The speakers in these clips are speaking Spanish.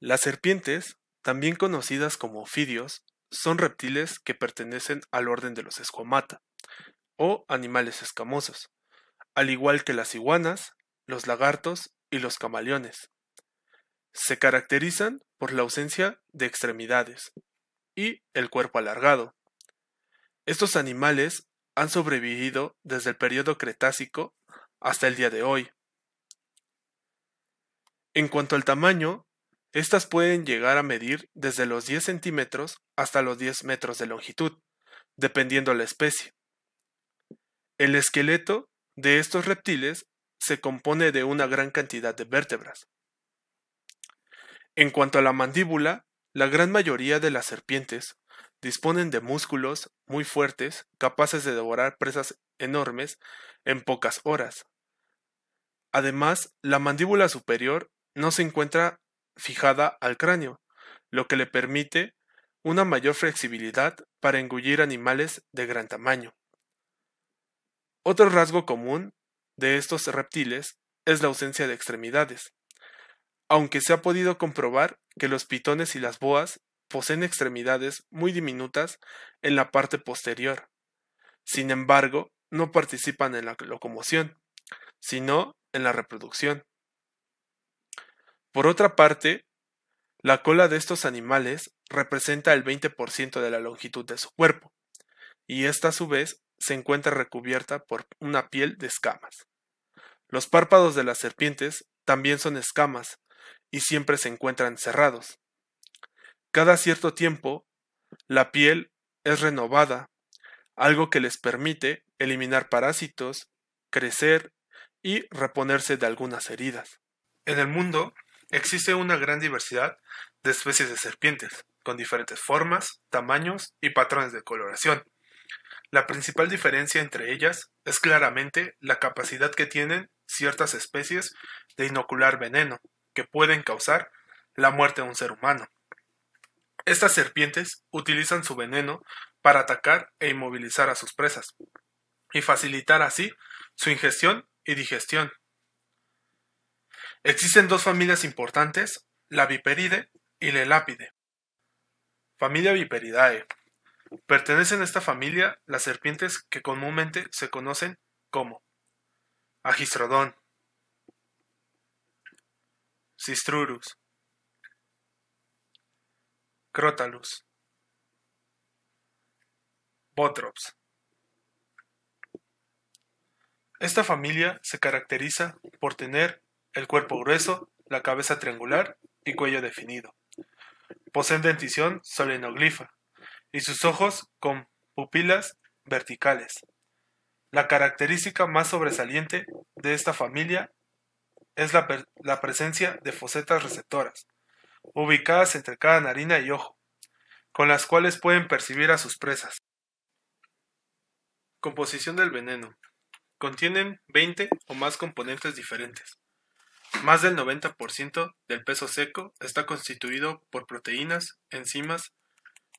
Las serpientes, también conocidas como ofidios, son reptiles que pertenecen al orden de los escuamata, o animales escamosos, al igual que las iguanas, los lagartos y los camaleones. Se caracterizan por la ausencia de extremidades y el cuerpo alargado. Estos animales han sobrevivido desde el periodo Cretácico hasta el día de hoy. En cuanto al tamaño, estas pueden llegar a medir desde los 10 centímetros hasta los 10 metros de longitud, dependiendo la especie. El esqueleto de estos reptiles se compone de una gran cantidad de vértebras. En cuanto a la mandíbula, la gran mayoría de las serpientes disponen de músculos muy fuertes capaces de devorar presas enormes en pocas horas. Además, la mandíbula superior no se encuentra fijada al cráneo, lo que le permite una mayor flexibilidad para engullir animales de gran tamaño. Otro rasgo común de estos reptiles es la ausencia de extremidades, aunque se ha podido comprobar que los pitones y las boas poseen extremidades muy diminutas en la parte posterior. Sin embargo, no participan en la locomoción, sino en la reproducción. Por otra parte, la cola de estos animales representa el 20% de la longitud de su cuerpo, y esta a su vez se encuentra recubierta por una piel de escamas. Los párpados de las serpientes también son escamas y siempre se encuentran cerrados. Cada cierto tiempo, la piel es renovada, algo que les permite eliminar parásitos, crecer y reponerse de algunas heridas. En el mundo existe una gran diversidad de especies de serpientes, con diferentes formas, tamaños y patrones de coloración. La principal diferencia entre ellas es claramente la capacidad que tienen ciertas especies de inocular veneno, que pueden causar la muerte de un ser humano. Estas serpientes utilizan su veneno para atacar e inmovilizar a sus presas, y facilitar así su ingestión y digestión. Existen dos familias importantes, la viperide y la lápide. Familia Viperidae. Pertenecen a esta familia las serpientes que comúnmente se conocen como Agistrodon, Cistrurus, Crotalus, Botrops. Esta familia se caracteriza por tener el cuerpo grueso, la cabeza triangular y cuello definido. Poseen dentición solenoglifa, y sus ojos con pupilas verticales. La característica más sobresaliente de esta familia es la, la, presencia de fosetas receptoras, ubicadas entre cada narina y ojo, con las cuales pueden percibir a sus presas. Composición del veneno. Contienen 20 o más componentes diferentes. Más del 90% del peso seco está constituido por proteínas, enzimas,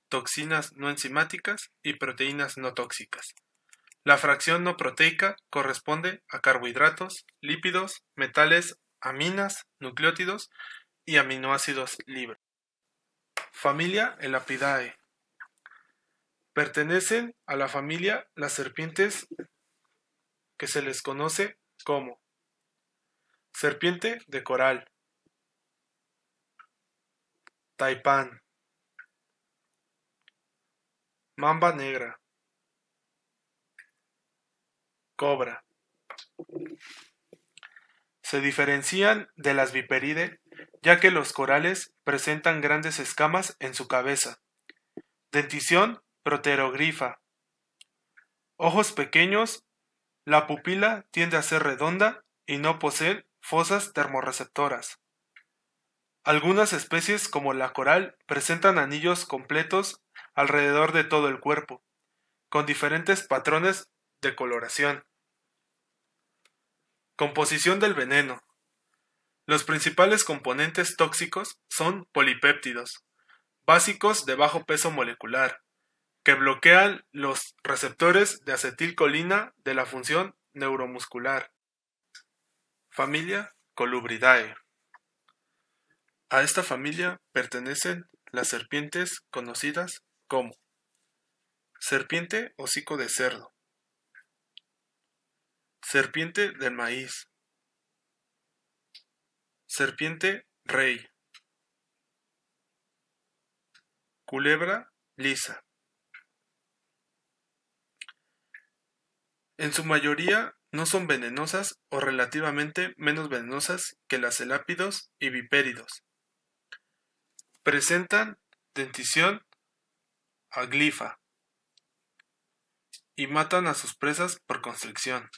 toxinas no enzimáticas y proteínas no tóxicas. La fracción no proteica corresponde a carbohidratos, lípidos, metales, aminas, nucleótidos y aminoácidos libres. Familia Elapidae. Pertenecen a la familia las serpientes que se les conoce como serpiente de coral, taipán, Mamba negra. Cobra. Se diferencian de las viperide ya que los corales presentan grandes escamas en su cabeza. Dentición proterogrifa. Ojos pequeños. La pupila tiende a ser redonda y no posee fosas termorreceptoras. Algunas especies como la coral presentan anillos completos alrededor de todo el cuerpo, con diferentes patrones de coloración. Composición del veneno. Los principales componentes tóxicos son polipéptidos, básicos de bajo peso molecular, que bloquean los receptores de acetilcolina de la función neuromuscular. Familia Colubridae. A esta familia pertenecen las serpientes conocidas como serpiente hocico de cerdo, serpiente del maíz, serpiente rey, culebra lisa. En su mayoría no son venenosas o relativamente menos venenosas que las elápidos y vipéridos. Presentan dentición aglifa y matan a sus presas por constricción.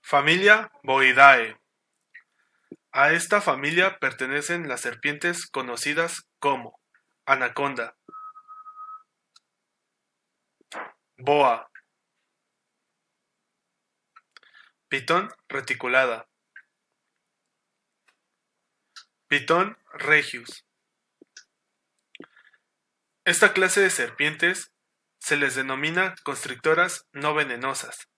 Familia Boidae. A esta familia pertenecen las serpientes conocidas como anaconda, boa, pitón reticulada, pitón regius. Esta clase de serpientes se les denomina constrictoras no venenosas.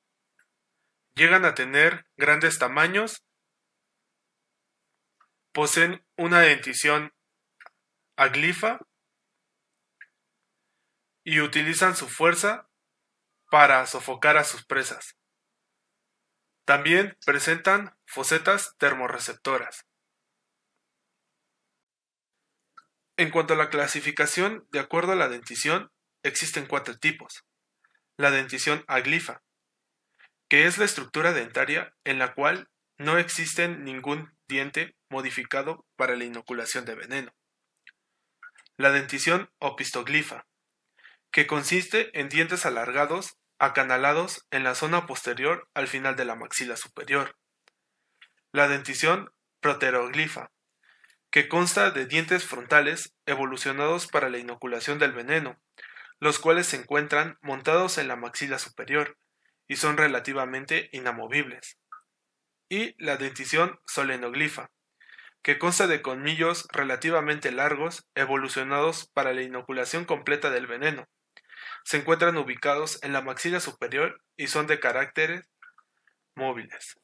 Llegan a tener grandes tamaños, poseen una dentición aglifa y utilizan su fuerza para sofocar a sus presas. También presentan fosetas termorreceptoras. En cuanto a la clasificación, de acuerdo a la dentición, existen cuatro tipos. La dentición aglifa, que es la estructura dentaria en la cual no existe ningún diente modificado para la inoculación de veneno. La dentición opistoglifa, que consiste en dientes alargados acanalados en la zona posterior al final de la maxila superior. La dentición proteroglifa, que consta de dientes frontales evolucionados para la inoculación del veneno, los cuales se encuentran montados en la maxila superior y son relativamente inamovibles. Y la dentición solenoglifa, que consta de colmillos relativamente largos evolucionados para la inoculación completa del veneno, se encuentran ubicados en la maxila superior y son de caracteres móviles.